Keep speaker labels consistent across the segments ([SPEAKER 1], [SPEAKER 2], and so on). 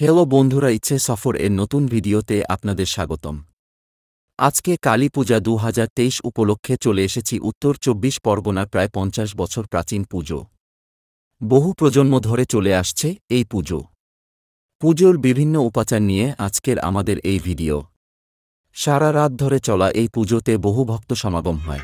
[SPEAKER 1] Hello বন্ধুরা, ইচ্ছে সফর এর নতুন ভিডিওতে আপনাদের স্বাগতম। আজকে কালী পূজা দু হাজার তেইশ উপলক্ষে চলে এসেছি উত্তর চব্বিশ পরগনার প্রায় পঞ্চাশ বছর প্রাচীন পুজো। বহু প্রজন্ম ধরে চলে আসছে এই পুজো। পুজোর বিভিন্ন উপাচার নিয়ে আজকের আমাদের এই ভিডিও। সারা রাত ধরে চলা এই পুজোতে বহু ভক্ত সমাগম হয়।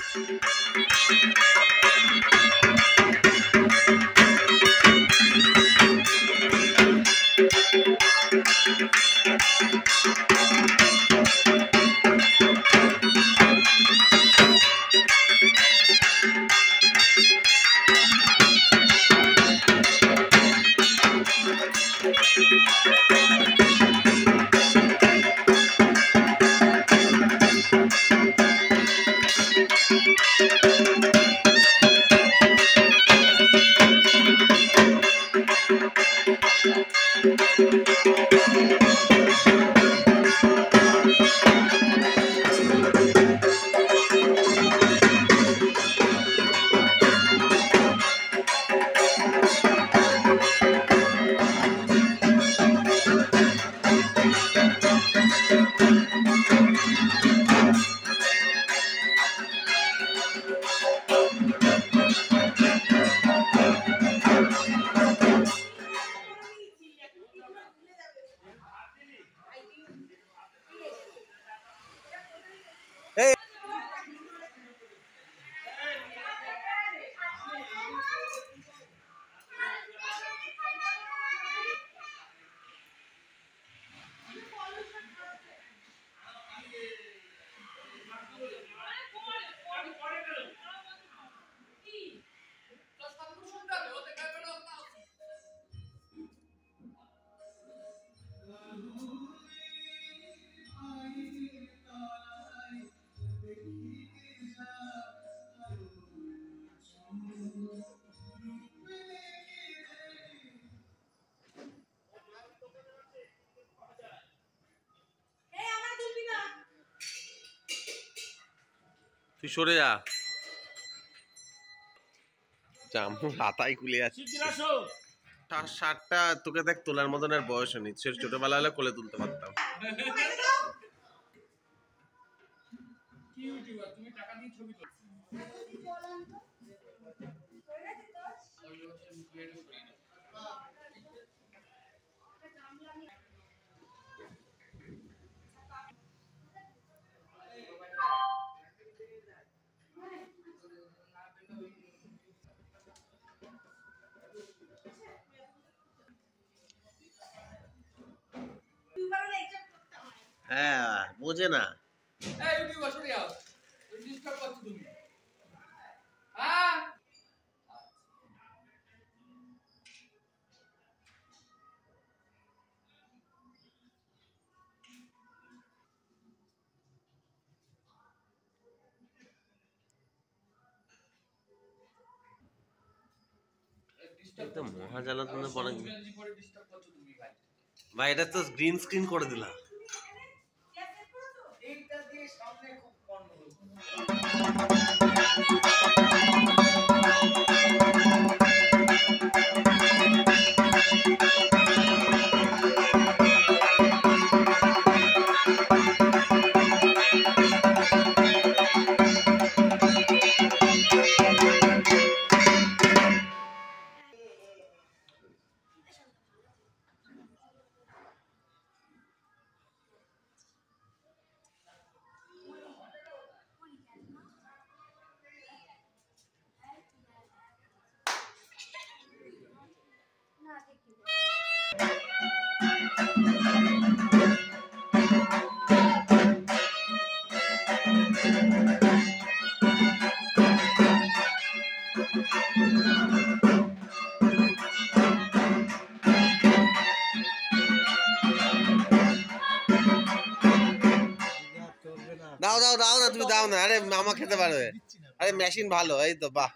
[SPEAKER 2] তুই সরে যা জাম হাতাই খুলে যাচ্ছে। তার শার্টটা তোকে দেখ তোলার মতন আর বয়স নেই সে ছোটবেলা হলে কোলে তুলতে পারতাম। হ্যাঁ বোঝে না।
[SPEAKER 3] তুমি। হ্যাঁ।
[SPEAKER 2] মহা জ্বালাতনে পড়ে
[SPEAKER 3] তুমি ভাই।
[SPEAKER 2] ভাই এটা তো গ্রিন স্ক্রিন করে দিলাম।
[SPEAKER 3] Thank you.
[SPEAKER 2] দাও দাও দাও না, তুমি দাও না। আরে, মামা খেতে পারবে। আরে মেশিন ভালো, এই তো, বাহ।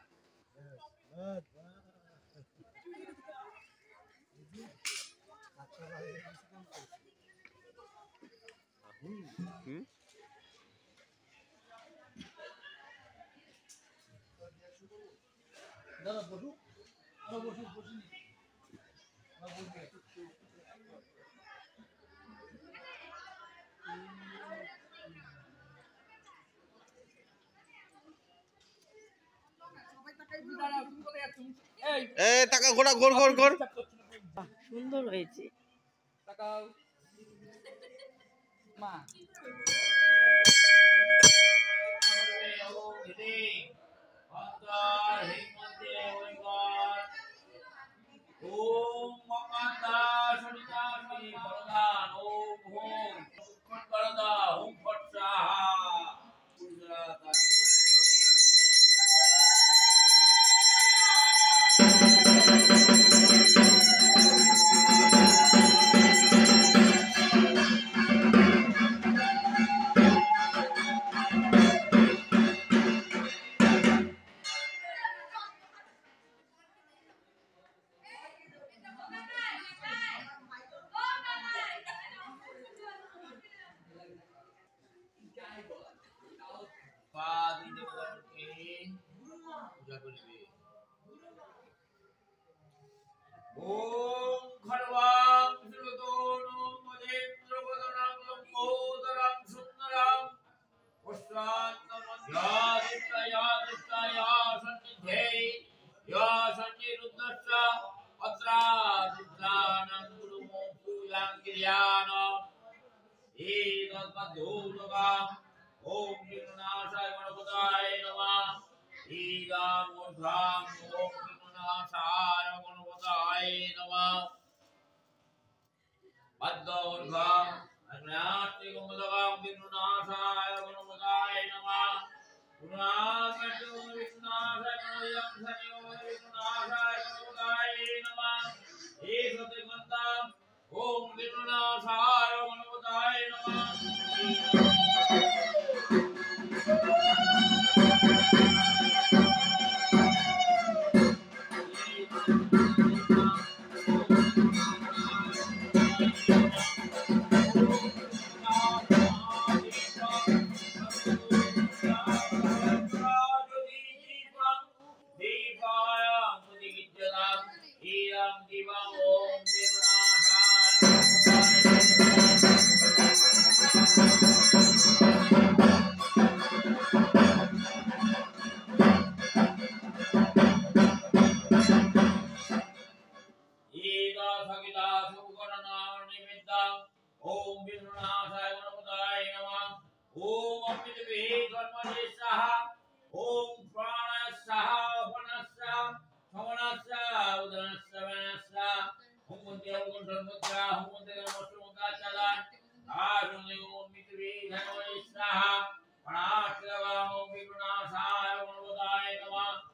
[SPEAKER 3] এই
[SPEAKER 2] টাকা ঘোড়া ঘোর ঘোর ঘোর।
[SPEAKER 4] সুন্দর হয়েছে।
[SPEAKER 3] মা।
[SPEAKER 5] Mata, Himante, O God. Om Mamata, Shuddhati, Parada, Om Hum, Parada, Hum Phat Saha. भ्यो नमः ॐ विघ्नाशाय गणपताय नमः। ईगां मूर्धां ॐ विघ्नाशाय गणपताय नमः। भद्रौर्धां अग्नास्तिकमुदवां विघ्नाशाय गणपताय नमः। पुनराकटो विघ्नाशाय गणपताय धन्यो विघ्नाशाय गणपताय नमः। हे सतिमन्तां ॐ विघ्नाशाय I love you. वेदा सविता सुपर्णा निमित्ता ॐ विष्णुनाथाय गणपताय नमः। ॐ अमृतभिः कर्मभिः सह ॐ प्राणस्य सह अपनस्य श्रवणस्य उदनस्य वनस्य ॐ मन्त्रे ॐ धर्मस्य ॐ मन्त्रे मस्तुमका चला आरुणि ॐ मित्रभिः धनवैः सह प्राणाश्रवामो विष्णुनाथाय गणपताय नमः।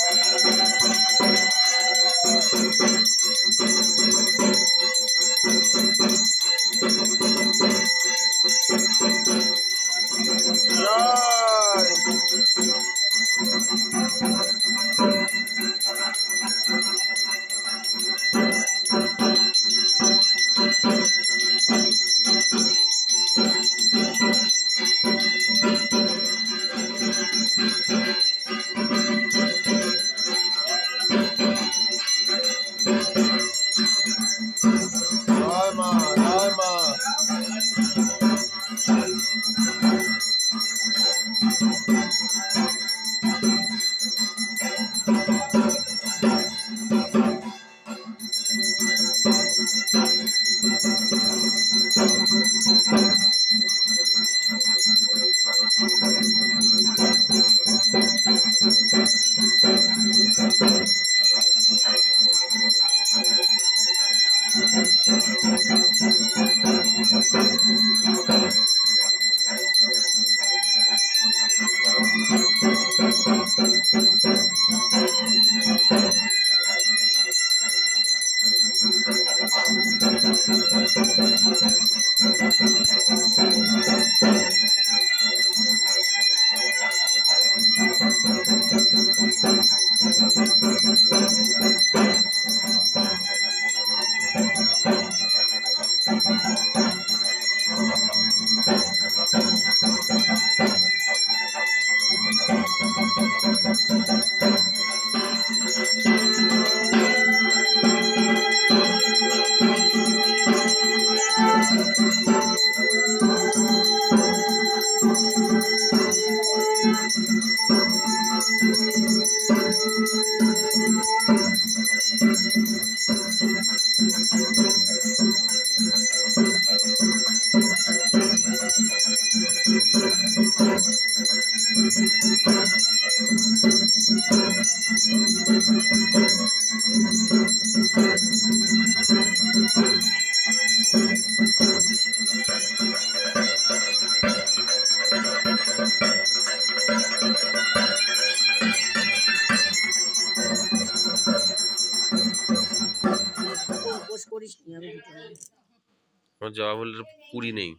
[SPEAKER 2] আমার জবা ফুলের কুড়ি নেই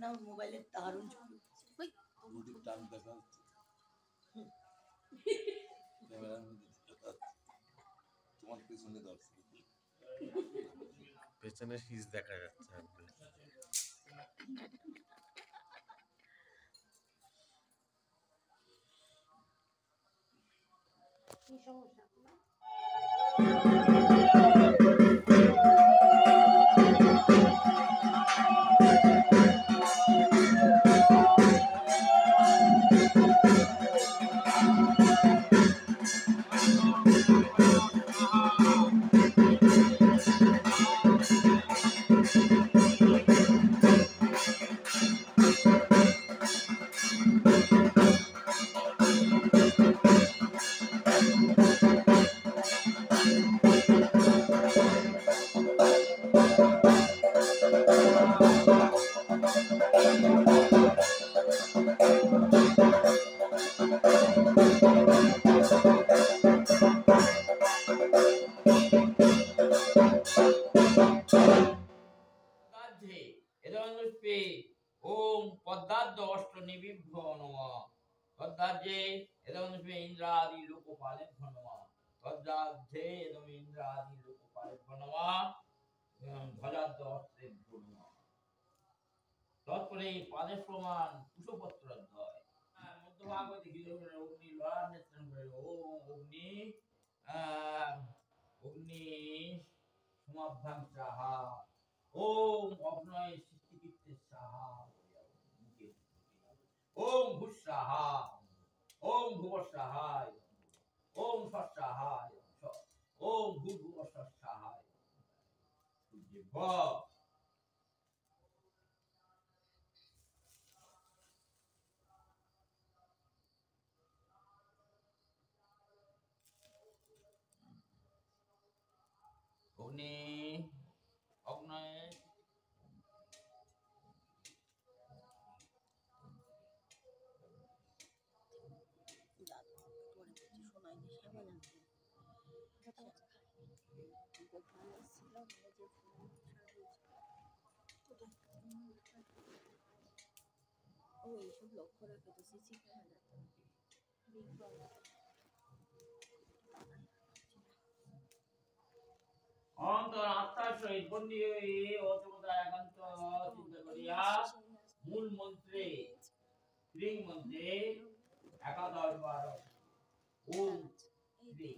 [SPEAKER 4] না ওর মোবাইলের দারুণ ছবি
[SPEAKER 6] ওই
[SPEAKER 7] রুটির টান দেখা হচ্ছে ক্যামেরার মধ্যে দেখা যাচ্ছে। তোমার পিছনে দর্শক
[SPEAKER 2] পেছনে শীষ দেখা যাচ্ছে একবার।
[SPEAKER 6] কি সমস্যা
[SPEAKER 5] সকলে পাদে প্রমাণ কুশপত্র অধ্যয় হ্যাঁ, মধ্যভাগ দেখিল অগ্নি লড়ার ও অগ্নি অগ্নি সাহা ওম অগ্নয় সাহা ওম ভূসাহা ওম ভুব সাহায় ওম সৎসাহায় ওম
[SPEAKER 4] ভূ ভুব সূর্য ni ông này ওই সব লক্ষ্য রাখা তো সিসি ক্যামেরা বিগ
[SPEAKER 5] অন্তর আত্মার সহিত বন্দী হয়ে অচমতা একান্ত চিন্তা করিয়া মূল মন্ত্রে ত্রিং মন্ত্রে একাদশ বার ওম ক্রিং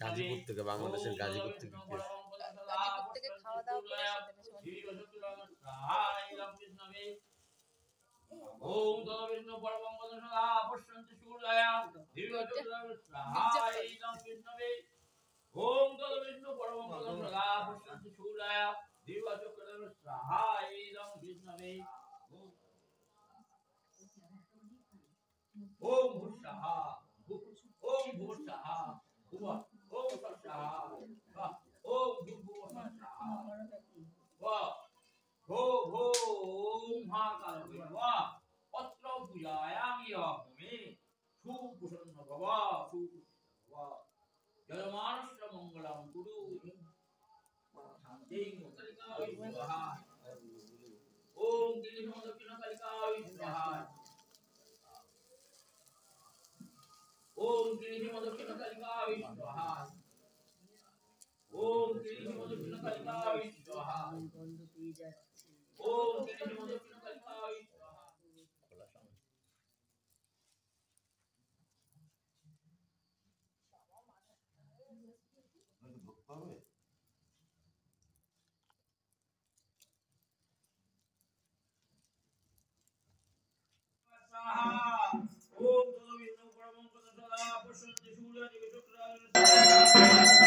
[SPEAKER 2] গাজীপুর থেকে বাংলাদেশের গাজীপুর থেকে।
[SPEAKER 6] খাওয়া দাওয়া করে।
[SPEAKER 5] ওম তদ বিষ্ণু পরমং সদা পশ্যন্তি সূর্যায়া দীর্ঘচতুরায় বিষ্ণবে। ওম তদ বিষ্ণু সদা পশ্যন্তি সূর্যায়া দীর্ঘচতুরায় ओम भू ओम भू वाह ओम ओम वाह ओम भू वाह हो हो ओम हा वाह हुए वाह अत्र पूजायामि अहमे सुकुशन्न भव सुकुशन्न भव जलमानस्य मङ्गलं कुरु। शान्तिं कलिका विश्वः ओम गिरिशमदक्षिणकलिका विश्वः মদক্ষিণ কালিকা বিশ্বহা ওম গিরিহি মদক্ষিণ কালিকা বিশ্বহা ওম গিরিহি মদক্ষিণ কালিকা বিশ্বহা
[SPEAKER 7] ধরতে হবে
[SPEAKER 5] ওম তদ বিষ্ণু পরমং সদা পশ্যন্তি সূর্য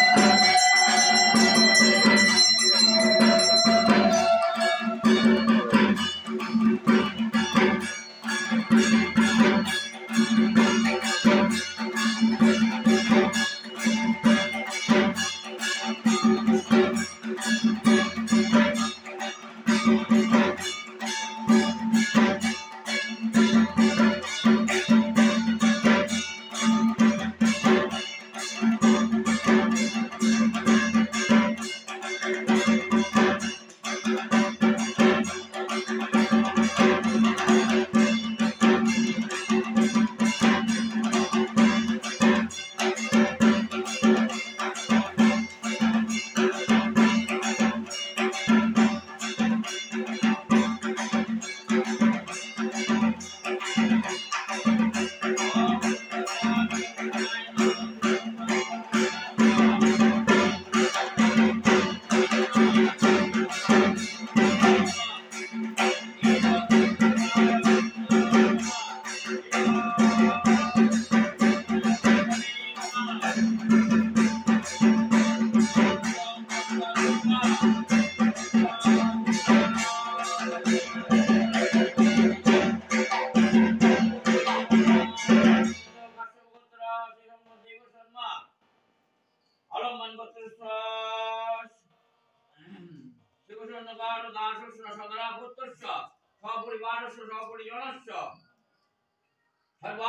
[SPEAKER 5] Thank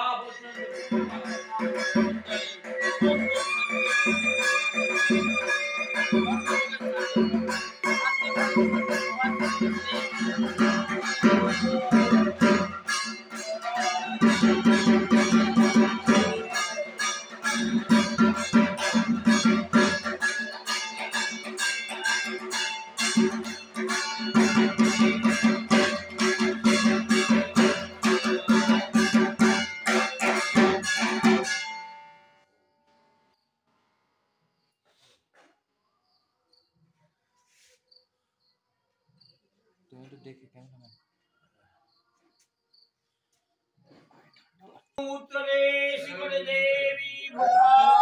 [SPEAKER 3] you. उत्तरेश्वर देवी भगवान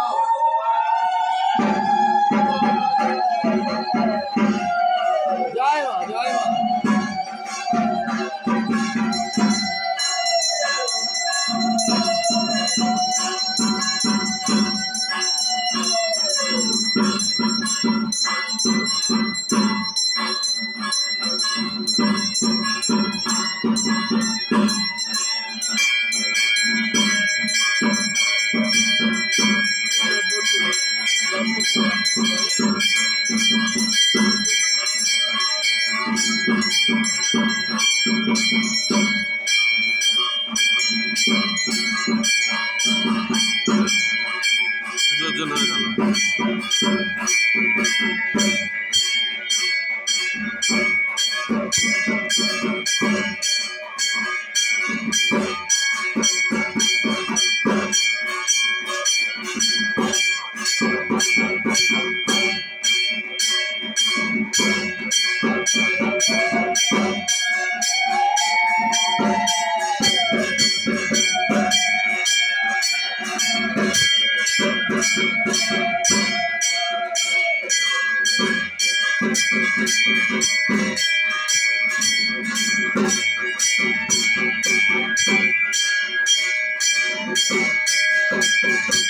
[SPEAKER 5] Thank you.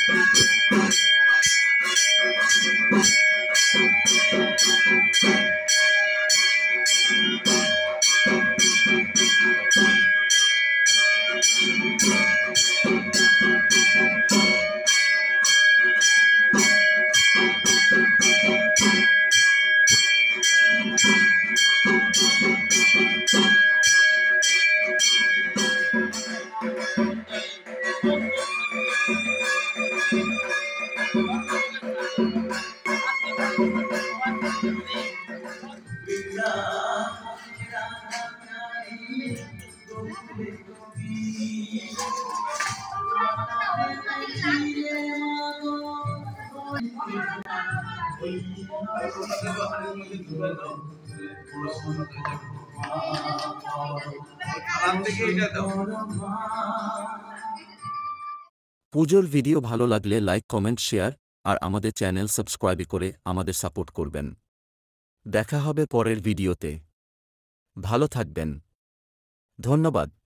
[SPEAKER 1] পুজোর ভিডিও ভালো লাগলে লাইক, কমেন্ট, শেয়ার আর আমাদের চ্যানেল সাবস্ক্রাইব করে আমাদের সাপোর্ট করবেন। দেখা হবে পরের ভিডিওতে। ভালো থাকবেন। ধন্যবাদ।